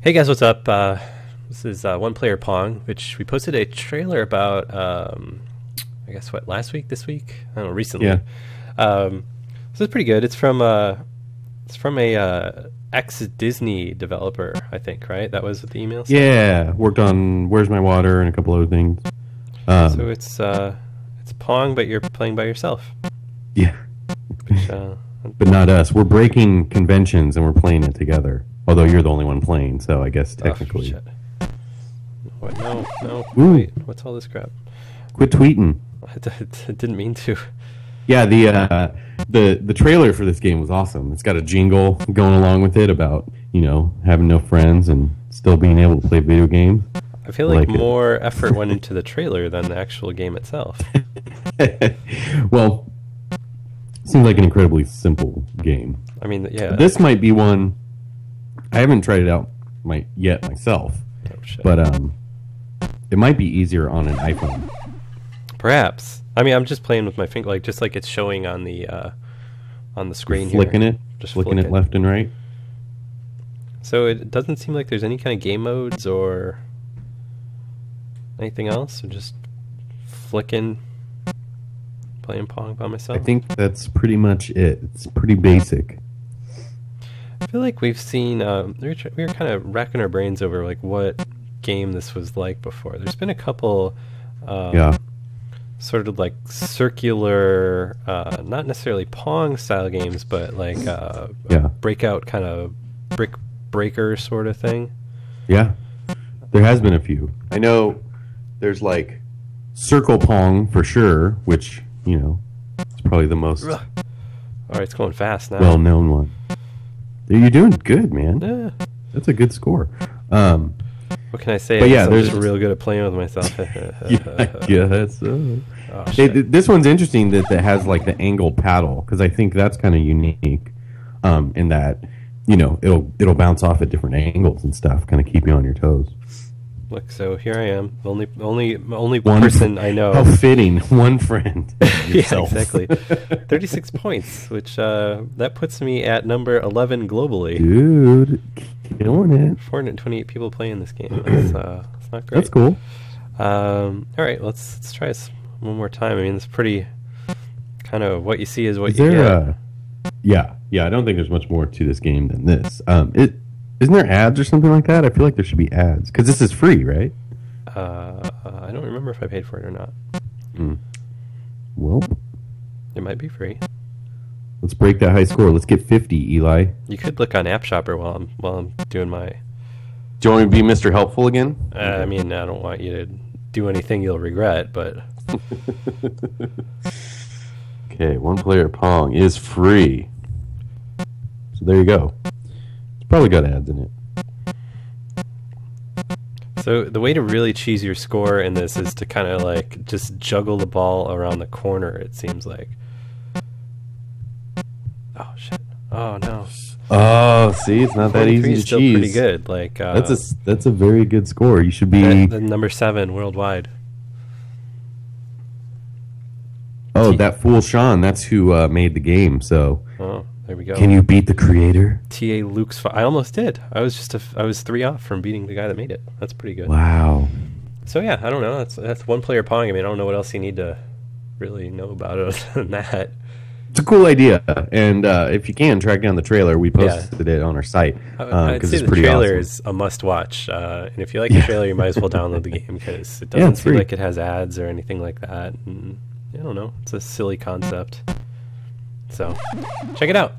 Hey guys, what's up? Uh, this is uh, One Player Pong, which we posted a trailer about. Um, I guess what last week, this week? I don't know. Recently. Yeah. Um, so it's pretty good. It's from uh, it's from a uh, ex Disney developer, I think. Right? That was what the email. said? Yeah, worked on Where's My Water and a couple other things. Um, So it's uh, it's Pong, but you're playing by yourself. yeah, Which, uh, but not us. We're breaking conventions and we're playing it together. Although you're the only one playing, so I guess oh, technically. shit. What? No, no. Ooh. Wait, what's all this crap? Quit tweeting. I d- I didn't mean to. Yeah, the uh, the the trailer for this game was awesome. It's got a jingle going along with it about you know having no friends and still being able to play video games. I feel like, like it. more effort went into the trailer than the actual game itself. well, seems like an incredibly simple game. I mean, yeah. This might be one. I haven't tried it out my, yet myself, oh, shit. but um, it might be easier on an iPhone. perhaps. I mean, I'm just playing with my finger, like just like it's showing on the uh, on the screen flicking here. it, Just flicking flick it it. left and right. So it doesn't seem like there's any kind of game modes or anything else. I'm just flicking, playing Pong by myself. I think that's pretty much it. It's pretty basic. I feel like we've seen. Um, we were, tr- we were kind of racking our brains over like what game this was like before. There's been a couple. Um, Yeah, sort of like circular, uh, not necessarily Pong style games, but like uh, Yeah. breakout kind of brick breaker sort of thing. yeah. There has been a few. I know. There's like Circle Pong for sure, which you know, it's probably the most All right, it's going fast now. well-known one. You're doing good, man. Eh, That's a good score. Um, what can I say? But yeah, I'm there's- just real good at playing with myself. yeah, yeah, that's. Uh, Oh, th- this one's interesting that it has like the angled paddle because I think that's kind of unique. Um, in that, you know, it'll it'll bounce off at different angles and stuff, kind of keep you on your toes. Look, so here I am, only only only One person I know. How fitting, one friend. yeah, exactly. Thirty-six points, which uh, that puts me at number eleven globally. Dude, killing it. 428 people playing this game. That's, uh, that's not great. That's cool. Um, all right, let's let's try this one more time. I mean, it's pretty kind of what you see is what Is you get. a? Yeah, yeah. I don't think there's much more to this game than this. Um, it isn't there ads or something like that. I feel like there should be ads because this is free, right? Uh, I don't remember if I paid for it or not. Well, It might be free. let's break that high score. Let's get 50, Eli. You could look on App Shopper while I'm while I'm doing my. Do you want me to be Mr. Helpful again? Uh, I mean, I don't want you to do anything you'll regret, but Okay, one player Pong is free. So there you go. Probably got ads in it. so the way to really cheese your score in this is to kind of like just juggle the ball around the corner. It seems like. Oh shit! Oh no! Oh, see, it's not that easy to still cheese. pretty good. Like uh, That's a that's a very good score. You should be. number seven worldwide. oh, that fool Sean. That's who uh, made the game. So, Oh, there we go. can you beat the creator? TA Luke's. Fi- I almost did. I was just a I was three off from beating the guy that made it. That's pretty good. Wow. So yeah, I don't know. That's that's one player pong. I mean, I don't know what else you need to really know about it other than that. It's a cool idea, and uh, if you can track down the trailer, we Yeah. posted it on our site because I'd it's the pretty trailer awesome. is a must watch. Uh, and if you like Yeah. the trailer, you might as well download the game because it doesn't it's seem free. like it has ads or anything like that. And I don't know. It's a silly concept. So check it out.